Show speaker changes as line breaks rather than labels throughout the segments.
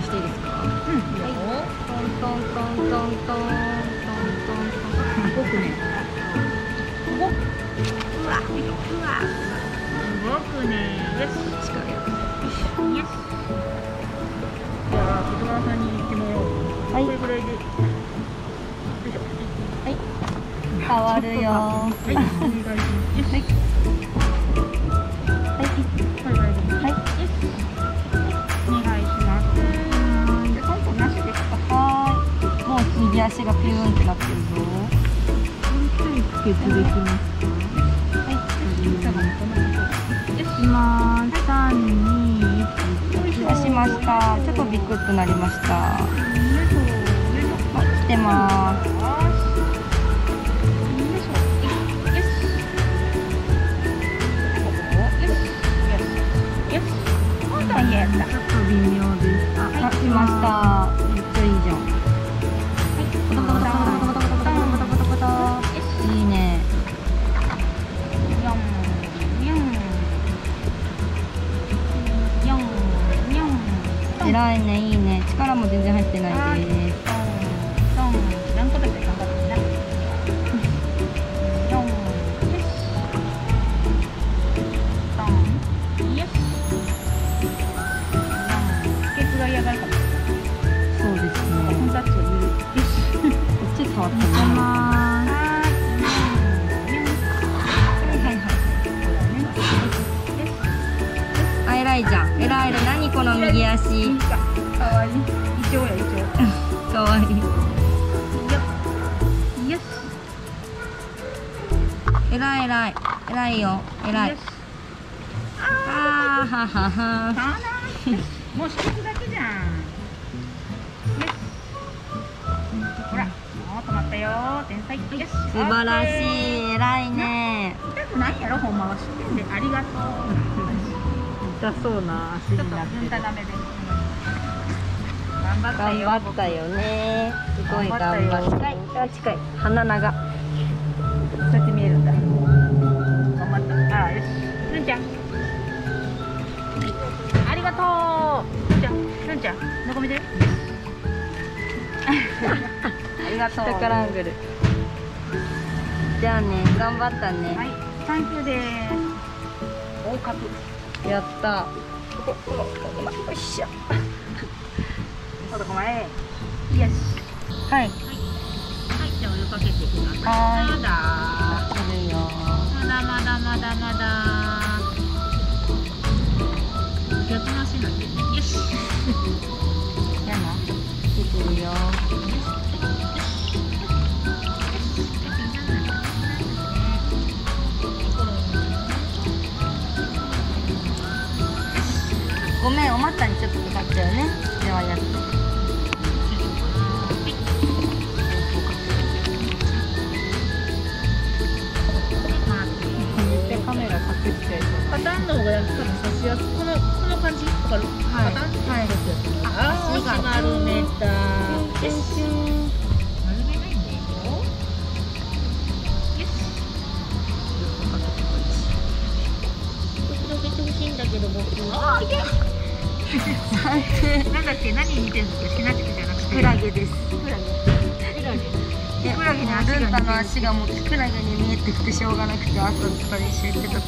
つして
いいですか、
うん。はい、
トントントントントントントン
すくねお
うわうわ
すくねよし
力よ
よしじゃあ外側さん。に行ってもらおう
はい
これぐらいではい
変わるよ足がピューンってなってるぞ
血できますはい
きまーす三二一出しましたちょっとビクッとなりましたてまー。すちょっと微妙でました偉いねいいね。力も全然入ってないで。す触っいはいはいあ偉いじゃん偉い偉い何この右足
かわいい。一応や一応。
かわいい
よし。
偉い偉い偉いよ偉い
よし
あーははは
もうしていくだけじゃん。ほら、もう止まったよ。天才。よし。
素晴らしい偉いね
痛くないやろ、ほんまは知ってんで、ありがとう。
痛そうな足になってる。
頑張ったよ。
ねすごい頑張った近いあ近い鼻長
そうやって見えるんだ。頑張った。あ、よし。すんちゃん。ありがとう。すんちゃん、すんちゃん、どこ見てる？ありがとう。
下からアングルじゃあね頑張ったね、
はい、サンキューです。合格。
やった
よっしゃ。男前。よし。
はい
はい、じゃあお湯かけてください。
ごめんお股にちょっとかかっちゃうねではやって
めっちゃカメラ隠しちゃいそう
パターンの方が多分差しやすい。このこの感じ？わかる？
はい
パターン
はい
あ
足が
足丸めた。
チュンチュン
丸めないんだよ。よし。広げてほしいんだけど僕。あーいけ。なんだっけ何似てるんだっけシナチクじゃなくて。
クラゲです
クラゲ。クラゲ。
いや
クラゲの足が
ルンタの足がもうキクラゲに見えてきてしょうがなくて朝それ一緒に言ってた時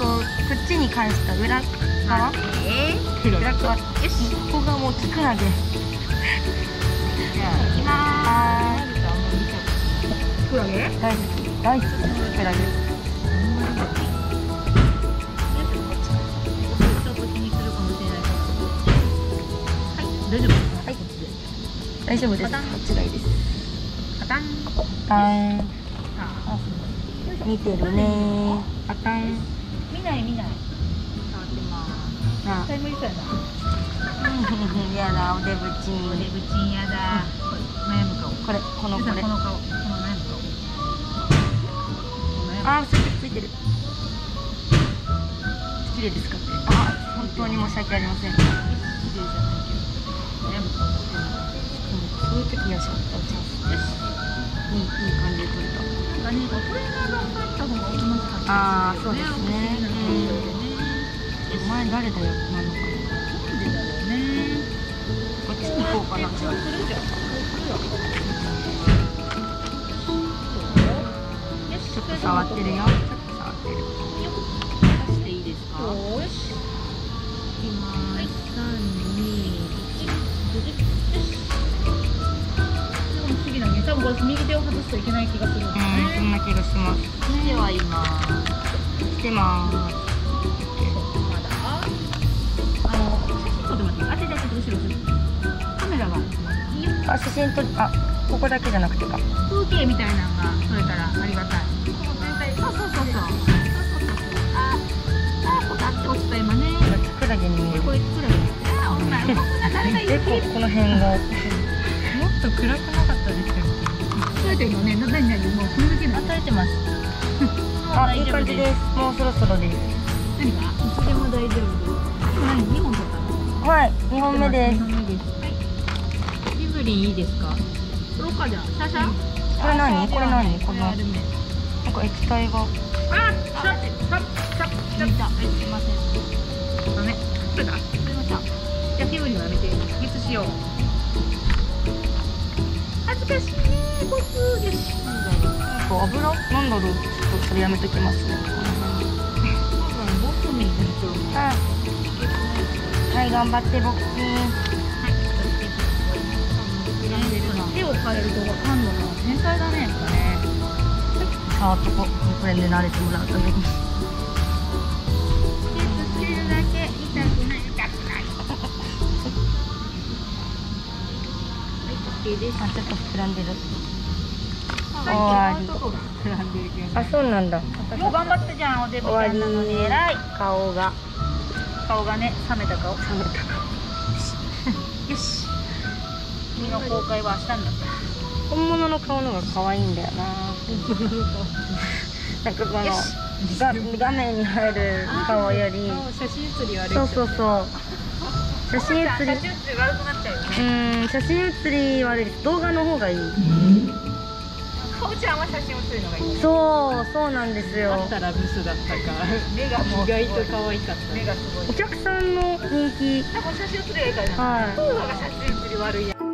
こうこっちに関した裏側
えー、
裏側
よし。
ここがもうキクラゲ
じゃあ行きまーす。クラゲ？
大好き大好きキクラゲ
大丈夫
です。こっちがいいです。
パタン。
パン。見てるねパタン。見
ない見ない。触ってます。
あ。タイムリーやな。やだ、おデブチン。
おデブチンやだ。悩む顔。
これ、このこれ。
この顔。この悩む顔。
あ、ついてるついてる。綺麗ですかって。あ、本当に申し訳ありません。
綺麗じゃないけど。悩む顔。
そういう時はシャッターチャンス
よし
いいいい感じで撮れた
なん。かねトレーナーが入った方がおとなしかった
あーそうですね
うん。
前誰だよなのか
なん。でだろうね
こっちに行こうかなじゃあ
来るじゃん。
ちょっと触ってるよちょっと触ってる
これ右手を外すといけない気がするん
です
ね、うん、
そんな気がします
では今
来てま
すあの写真撮ってもらっていい
あ、写真撮あ、ここだけ。じゃなくてか
風景みたいなのが撮れたらありがたいそうそうそうそうあ、こあって落ちた今ね
キクラゲに見える
これクラゲあ、こ誰が
この辺が
と暗くなかったですよ
撮れてるのね。な何何もうこれだけなの。
撮れてますあいい感じです。もうそろそろです。
何がいつでも大丈夫。です今何2本撮ったの
はい2本目です。
2本目です。はい
ジブリいいですか？
撮ろうかじゃあシャシャ？
これ何？これ何？この。なんか液体が。
あ、シャッシャッシャッシャッシャ。すいません。ダメ。取れた。取れました。じゃあ、フィブリンはやめて。ミスしよう。恥ずかしい。ね、ボス。よし。
なんか油なんだろう。ちょっとそれやめときますね。
ボスミンと。
あはい。頑張ってボッキン
はい。手を変えるとわかんのかな。天才だね、やっぱね。
触っとここれで慣れてもらうために
です。
あちょっと膨らんでる
終
わり。あそうなんだ
よう頑張ったじゃん、おちゃんなのに偉い。
顔が
顔がね、冷めた顔。
冷めた
よし。君の公開は明日になった。
本物の顔の方が可愛いんだよななんかこの画画面に入る顔よりそうそうそう写真写り
写真写り悪くなっちゃうよね。
うーん写真写り悪いです動画の方がいい
かおちゃんは写真写るのがいい。
そうそうなんですよ
あったらブスだったか
目がもう
意外と可愛かった
目がすごい
お。客さんの人気
多分写真写りがいいからな。
はい
動画が写真写り悪いやん。